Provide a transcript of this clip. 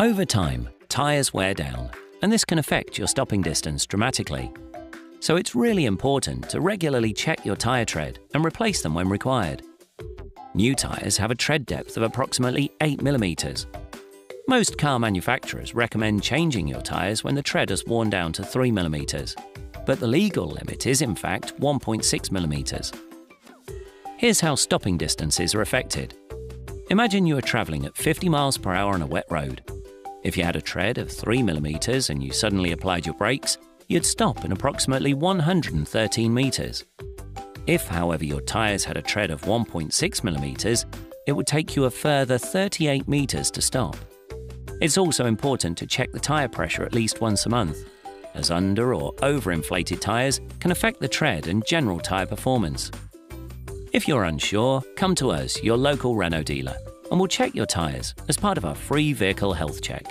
Over time, tyres wear down, and this can affect your stopping distance dramatically. So it's really important to regularly check your tyre tread and replace them when required. New tyres have a tread depth of approximately 8mm. Most car manufacturers recommend changing your tyres when the tread has worn down to 3mm, but the legal limit is in fact 1.6mm. Here's how stopping distances are affected. Imagine you are travelling at 50 miles per hour on a wet road. If you had a tread of 3mm and you suddenly applied your brakes, you'd stop in approximately 113 metres. If, however, your tyres had a tread of 1.6mm, it would take you a further 38 metres to stop. It's also important to check the tyre pressure at least once a month, as under or overinflated tyres can affect the tread and general tyre performance. If you're unsure, come to us, your local Renault dealer, and we'll check your tyres as part of our free vehicle health check.